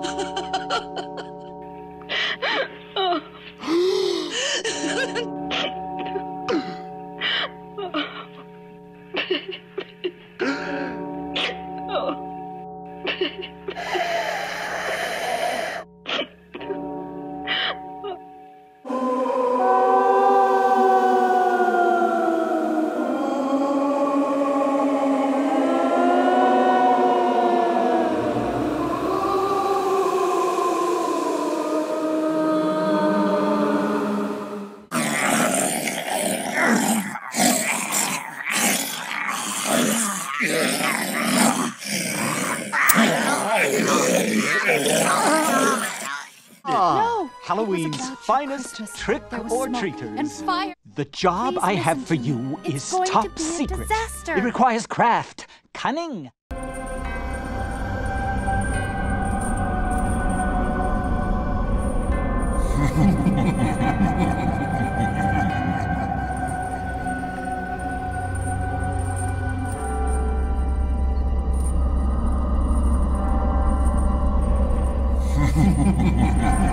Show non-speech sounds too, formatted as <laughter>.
Oh. Ah, no, Halloween's finest trick or treaters. The job Please I have for you is top secret. Disaster. It requires craft, cunning. <laughs> Música <laughs>